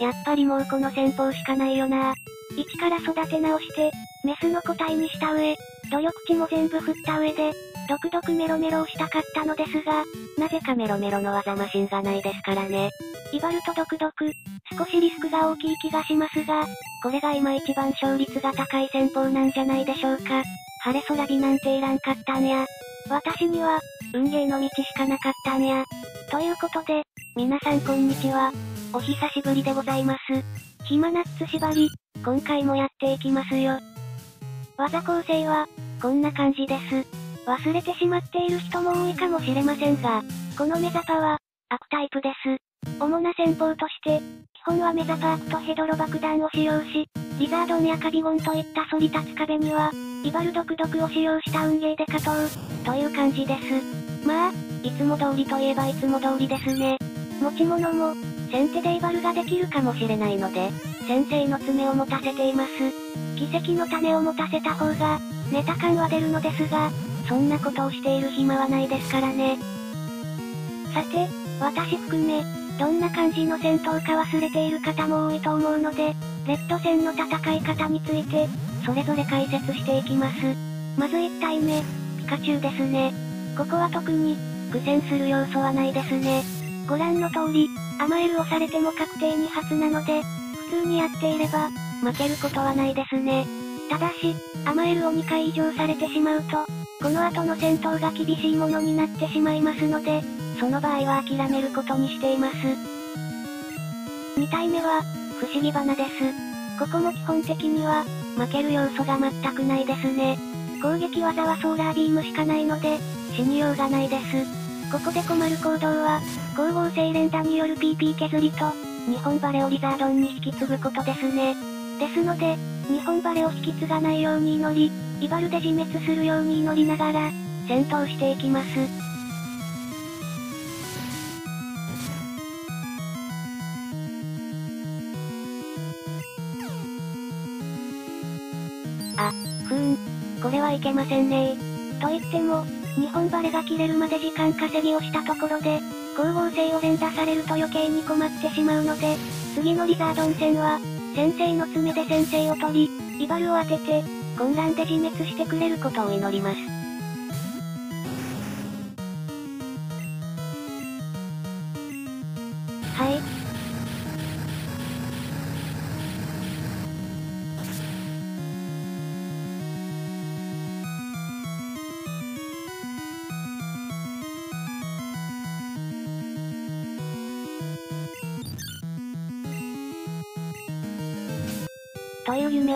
やっぱりもうこの戦法しかないよな。一から育て直して、メスの個体にした上、努力値も全部振った上で、ドクドクメロメロをしたかったのですが、なぜかメロメロの技マシンがないですからね。イバルとドクドク、少しリスクが大きい気がしますが、これが今一番勝率が高い戦法なんじゃないでしょうか。晴れ空美なんていらんかったんや。私には、運ゲーの道しかなかったんや。ということで、皆さんこんにちは。お久しぶりでございます。暇ナッツ縛り、今回もやっていきますよ。技構成は、こんな感じです。忘れてしまっている人も多いかもしれませんが、このメザパは、悪タイプです。主な戦法として、基本はメザパークとヘドロ爆弾を使用し、リザードンやカビゴンといった反り立つ壁には、イバルドクドクを使用した運ゲーで勝とう、という感じです。まあ、いつも通りといえばいつも通りですね。持ち物も、先手でイバルができるかもしれないので、先生の爪を持たせています。奇跡の種を持たせた方が、ネタ感は出るのですが、そんなことをしている暇はないですからね。さて、私含め、どんな感じの戦闘か忘れている方も多いと思うので、レッド戦の戦い方について、それぞれ解説していきます。まず1体目、ピカチュウですね。ここは特に、苦戦する要素はないですね。ご覧の通り、甘えるをされても確定2発なので、普通にやっていれば、負けることはないですね。ただし、甘えるを2回以上されてしまうと、この後の戦闘が厳しいものになってしまいますので、その場合は諦めることにしています。2体目は、不思議花です。ここも基本的には、負ける要素が全くないですね。攻撃技はソーラービームしかないので、死にようがないです。ここで困る行動は、光合成連打による PP 削りと、日本バレをリザードンに引き継ぐことですね。ですので、日本バレを引き継がないように祈り、イバルで自滅するように祈りながら、戦闘していきます。あ、ふーん。これはいけませんねと言っても、日本バレが切れるまで時間稼ぎをしたところで、光合成を連打されると余計に困ってしまうので、次のリザードン戦は、先生の爪で先生を取り、イバルを当てて、混乱で自滅してくれることを祈ります。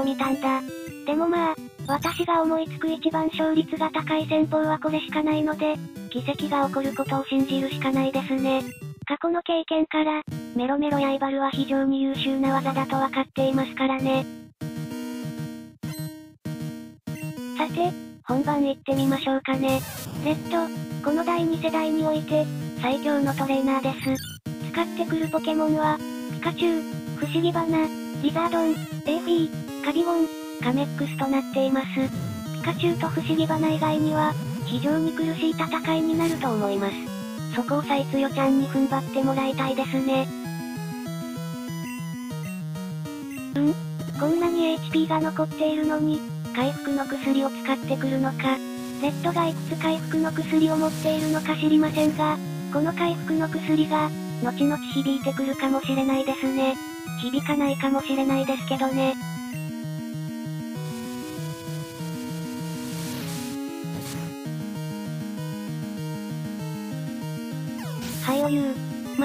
を見たんだ。でもまあ、私が思いつく一番勝率が高い戦法はこれしかないので、奇跡が起こることを信じるしかないですね。過去の経験から、メロメロやイバルは非常に優秀な技だと分かっていますからね。さて、本番行ってみましょうかね。レッド、この第2世代において、最強のトレーナーです。使ってくるポケモンは、ピカチュウ、不思議花、リザードン、エーフィー、カビゴン、カメックスとなっています。ピカチュウと不思議花以外には、非常に苦しい戦いになると思います。そこをサイツヨちゃんに踏ん張ってもらいたいですね。うん？こんなに HP が残っているのに、回復の薬を使ってくるのか。レッドがいくつ回復の薬を持っているのか知りませんが、この回復の薬が、後々響いてくるかもしれないですね。響かないかもしれないですけどね。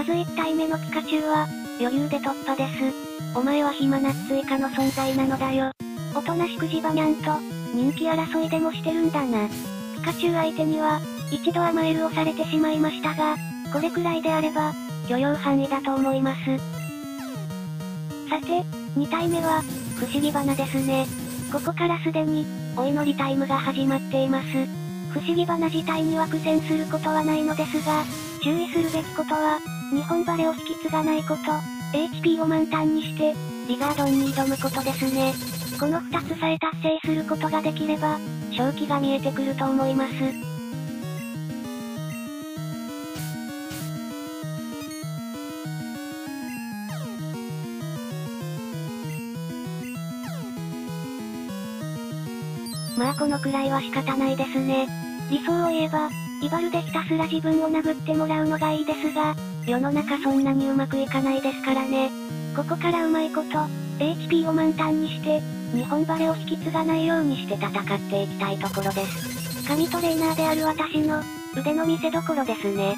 ず1体目のピカチュウは、余裕で突破です。お前は暇ナッツ以下の存在なのだよ。おとなしくジバニャンと、人気争いでもしてるんだな。ピカチュウ相手には、一度甘えるをされてしまいましたが、これくらいであれば、許容範囲だと思います。さて、2体目は、不思議花ですね。ここからすでに、お祈りタイムが始まっています。不思議花自体には苦戦することはないのですが、注意するべきことは、日本バレを引き継がないこと、HP を満タンにして、リザードンに挑むことですね。この2つさえ達成することができれば、正気が見えてくると思います。まあこのくらいは仕方ないですね。理想を言えば、イバルでひたすら自分を殴ってもらうのがいいですが、世の中そんなにうまくいかないですからね。ここからうまいこと、HP を満タンにして、日本バレを引き継がないようにして戦っていきたいところです。神トレーナーである私の、腕の見せ所ですね。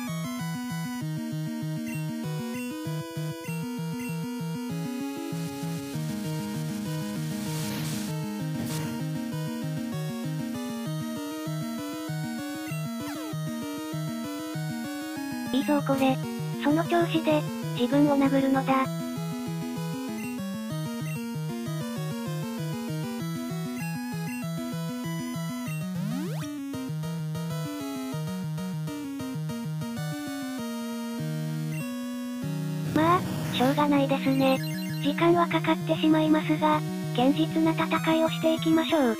いいぞこれ。その調子で、自分を殴るのだ。まあ、しょうがないですね。時間はかかってしまいますが、堅実な戦いをしていきましょう。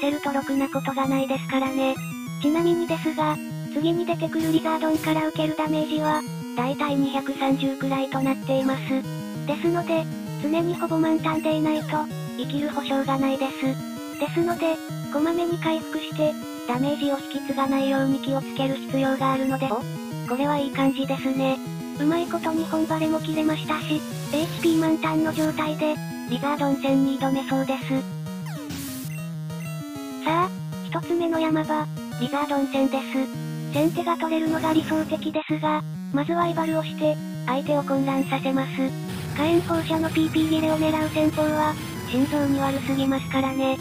焦るとろくなことがないですからね。ちなみにですが、次に出てくるリザードンから受けるダメージは、だいたい230くらいとなっています。ですので、常にほぼ満タンでいないと、生きる保証がないです。ですので、こまめに回復して、ダメージを引き継がないように気をつける必要があるので、おこれはいい感じですね。うまいこと日本バレも切れましたし、HP 満タンの状態で、リザードン戦に挑めそうです。さあ、一つ目の山場、リザードン戦です。先手が取れるのが理想的ですが、まずはイバルをして、相手を混乱させます。火炎放射の PP 切れを狙う戦法は、心臓に悪すぎますからね。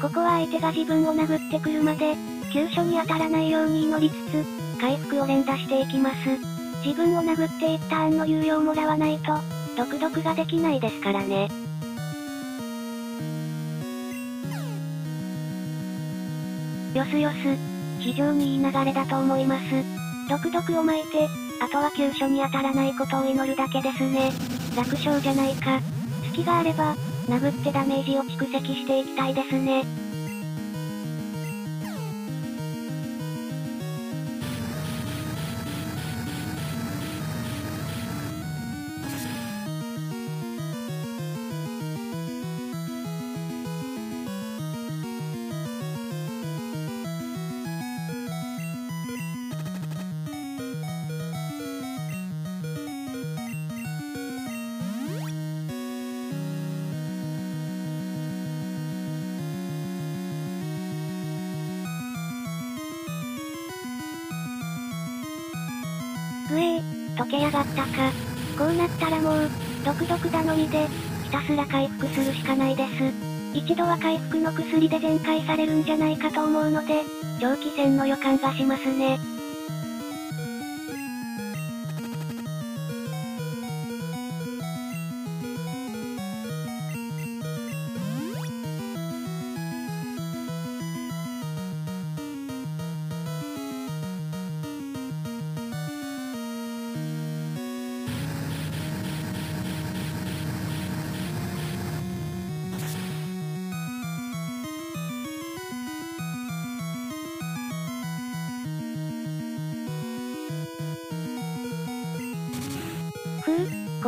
ここは相手が自分を殴ってくるまで、急所に当たらないように祈りつつ、回復を連打していきます。自分を殴って一ターンの猶予をもらわないと、毒々ができないですからね。よすよす。非常にいい流れだと思います。毒々を巻いて、あとは急所に当たらないことを祈るだけですね。楽勝じゃないか。隙があれば、殴ってダメージを蓄積していきたいですね。ぐえー、溶けやがったか。こうなったらもう、毒々頼みで、ひたすら回復するしかないです。一度は回復の薬で全開されるんじゃないかと思うので、長期戦の予感がしますね。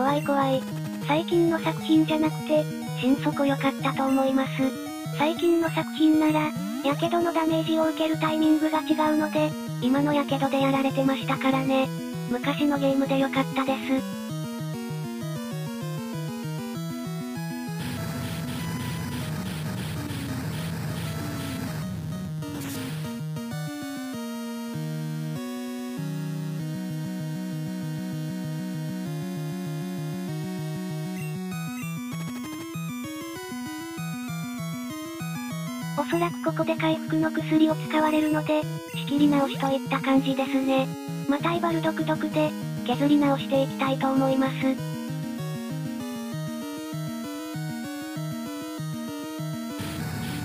怖い怖い。最近の作品じゃなくて、心底良かったと思います。最近の作品なら、やけどのダメージを受けるタイミングが違うので、今のやけどでやられてましたからね。昔のゲームで良かったです。そらくここで回復の薬を使われるので、仕切り直しといった感じですね。またイバル独特で、削り直していきたいと思います。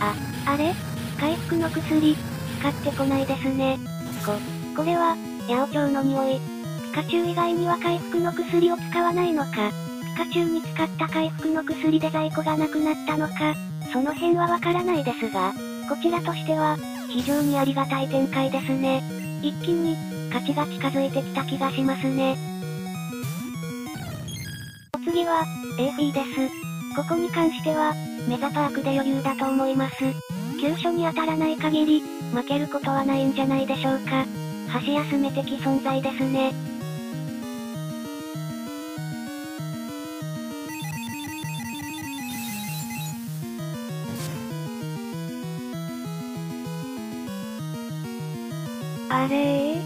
あ、あれ？回復の薬、使ってこないですね。こ、これは、八百長の匂い。ピカチュウ以外には回復の薬を使わないのか。ピ期間中に使った回復の薬で在庫がなくなったのか、その辺はわからないですが、こちらとしては、非常にありがたい展開ですね。一気に、勝ちが近づいてきた気がしますね。お次は、エーフィーです。ここに関しては、メザパークで余裕だと思います。急所に当たらない限り、負けることはないんじゃないでしょうか。箸休め的存在ですね。あれ？ー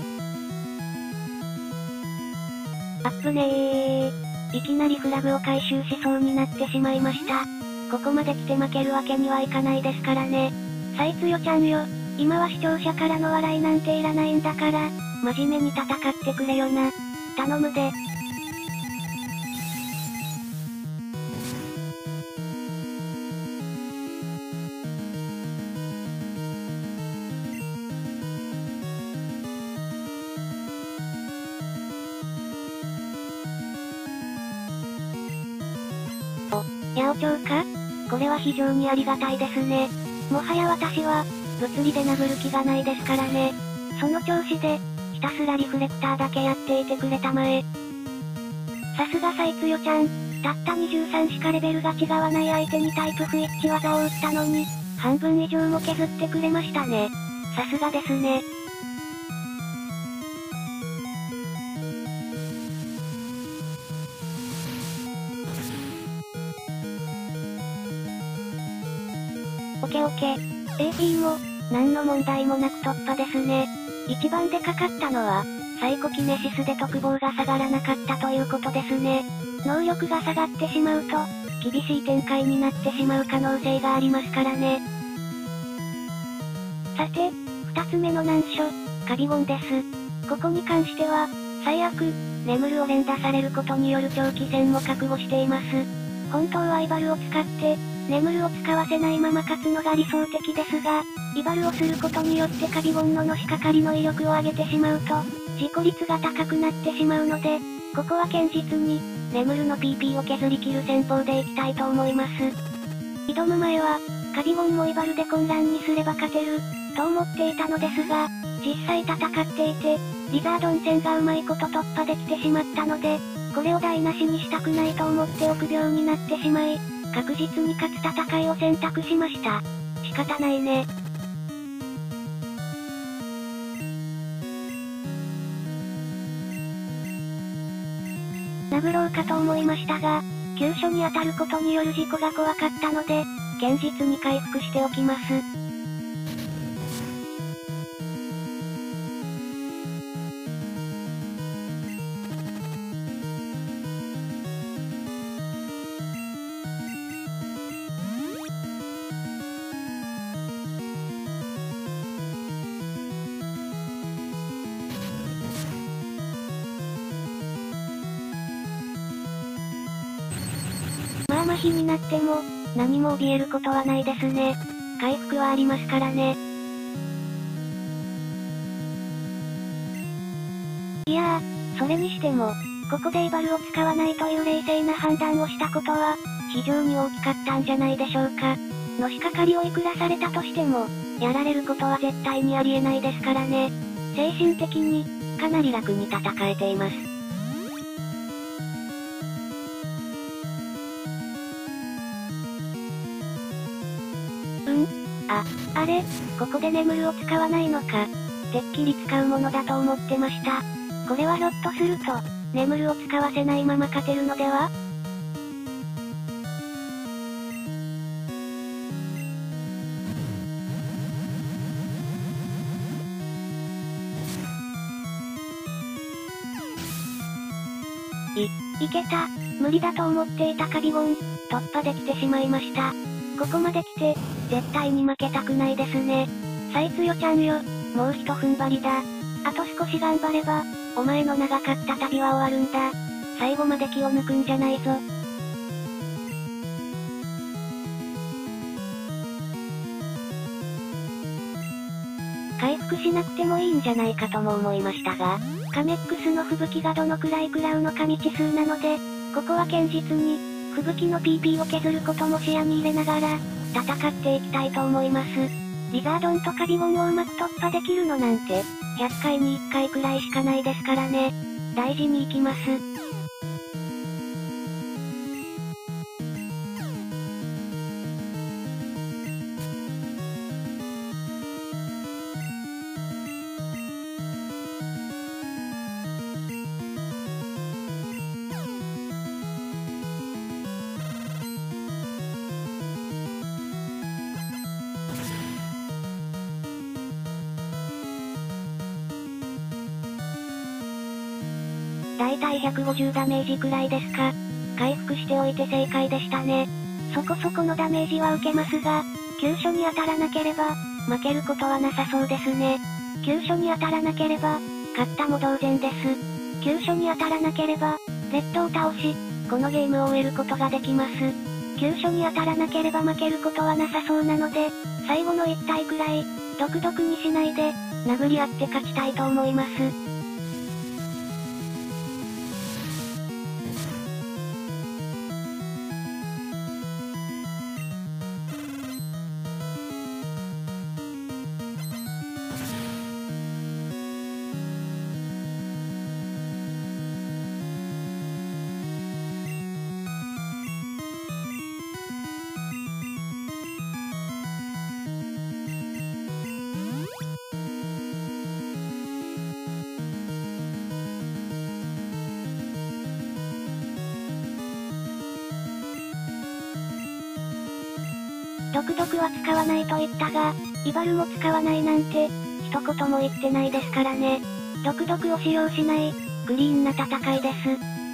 アップねー。いきなりフラグを回収しそうになってしまいました。ここまで来て負けるわけにはいかないですからね。サイツヨちゃんよ。今は視聴者からの笑いなんていらないんだから、真面目に戦ってくれよな。頼むで。八百長かこれは非常にありがたいですね。もはや私は、物理で殴る気がないですからね。その調子で、ひたすらリフレクターだけやっていてくれたまえ。さすがサイツヨちゃん、たった23しかレベルが違わない相手にタイプ不一致技を打ったのに、半分以上も削ってくれましたね。さすがですね。オケオケ。AP も、何の問題もなく突破ですね。一番でかかったのは、サイコキネシスで特防が下がらなかったということですね。能力が下がってしまうと、厳しい展開になってしまう可能性がありますからね。さて、二つ目の難所、カビゴンです。ここに関しては、最悪、眠るを連打されることによる長期戦も覚悟しています。本当はイバルを使って、眠るを使わせないまま勝つのが理想的ですが、イバルをすることによってカビゴンののしかかりの威力を上げてしまうと、事故率が高くなってしまうので、ここは堅実に、眠るの PP を削り切る戦法でいきたいと思います。挑む前は、カビゴンもイバルで混乱にすれば勝てる、と思っていたのですが、実際戦っていて、リザードン戦がうまいこと突破できてしまったので、これを台無しにしたくないと思って臆病になってしまい、確実に勝つ戦いを選択しました。仕方ないね。殴ろうかと思いましたが、急所に当たることによる事故が怖かったので、堅実に回復しておきます。まあ麻痺になっても、何も怯えることはないですね。回復はありますからね。いやー、それにしても、ここでイバルを使わないという冷静な判断をしたことは、非常に大きかったんじゃないでしょうか。のしかかりをいくらされたとしても、やられることは絶対にありえないですからね。精神的に、かなり楽に戦えています。あ、あれ、ここで眠るを使わないのか。てっきり使うものだと思ってました。これはひょっとすると、眠るを使わせないまま勝てるのでは？い、いけた。無理だと思っていたカビゴン、突破できてしまいました。ここまで来て、絶対に負けたくないですね。サイツヨちゃんよ、もうひと踏ん張りだ。あと少し頑張れば、お前の長かった旅は終わるんだ。最後まで気を抜くんじゃないぞ。回復しなくてもいいんじゃないかとも思いましたが、カメックスの吹雪がどのくらい食らうのか未知数なので、ここは堅実に、吹雪の PP を削ることも視野に入れながら、戦っていきたいと思います。リザードンとカビゴンをうまく突破できるのなんて、100回に1回くらいしかないですからね。大事に行きます。だいたい150ダメージくらいですか。回復しておいて正解でしたね。そこそこのダメージは受けますが、急所に当たらなければ、負けることはなさそうですね。急所に当たらなければ、勝ったも同然です。急所に当たらなければ、レッドを倒し、このゲームを終えることができます。急所に当たらなければ負けることはなさそうなので、最後の1体くらい、ドクドクにしないで、殴り合って勝ちたいと思います。毒毒は使わないと言ったが、イバルも使わないなんて、一言も言ってないですからね。毒毒を使用しない、グリーンな戦いです。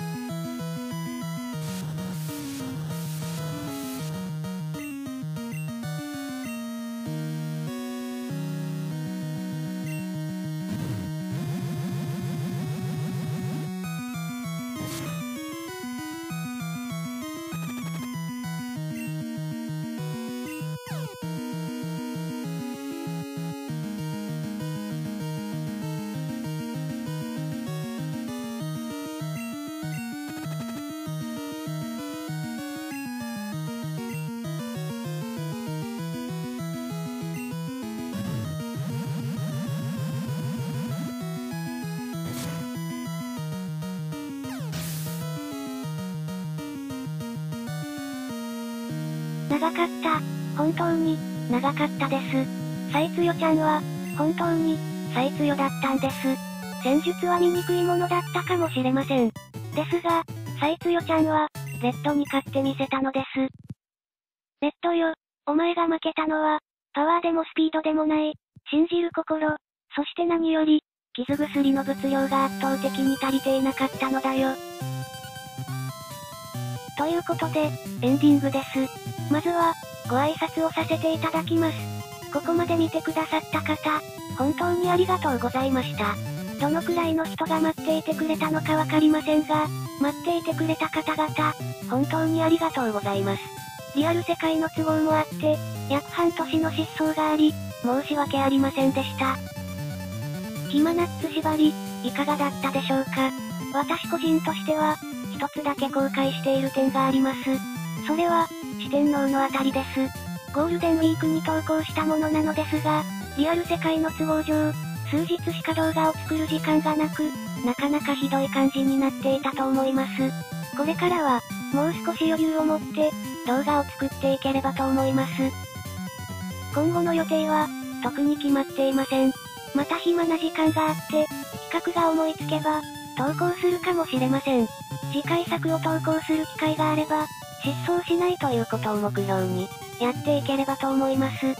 長かった。本当に、長かったです。サイツヨちゃんは、本当に、サイツヨだったんです。戦術は醜いものだったかもしれません。ですが、サイツヨちゃんは、レッドに勝ってみせたのです。レッドよ、お前が負けたのは、パワーでもスピードでもない、信じる心、そして何より、傷薬の物量が圧倒的に足りていなかったのだよ。ということで、エンディングです。まずは、ご挨拶をさせていただきます。ここまで見てくださった方、本当にありがとうございました。どのくらいの人が待っていてくれたのかわかりませんが、待っていてくれた方々、本当にありがとうございます。リアル世界の都合もあって、約半年の失踪があり、申し訳ありませんでした。ヒマナッツ縛り、いかがだったでしょうか私個人としては、一つだけ後悔している点があります。それは、四天王のあたりです。ゴールデンウィークに投稿したものなのですが、リアル世界の都合上、数日しか動画を作る時間がなく、なかなかひどい感じになっていたと思います。これからは、もう少し余裕を持って、動画を作っていければと思います。今後の予定は、特に決まっていません。また暇な時間があって、企画が思いつけば、投稿するかもしれません。次回作を投稿する機会があれば、失踪しないということを目標に、やっていければと思います。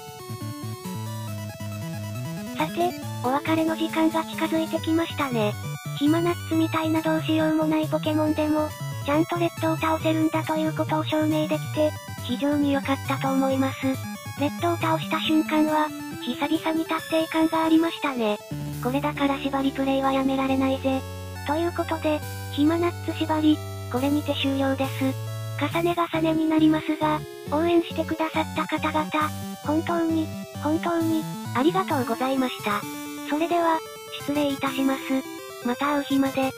さて、お別れの時間が近づいてきましたね。ヒマナッツみたいなどうしようもないポケモンでも、ちゃんとレッドを倒せるんだということを証明できて、非常に良かったと思います。レッドを倒した瞬間は、久々に達成感がありましたね。これだから縛りプレイはやめられないぜ。ということで、暇ナッツ縛り、これにて終了です。重ね重ねになりますが、応援してくださった方々、本当に、本当に、ありがとうございました。それでは、失礼いたします。また会う日まで。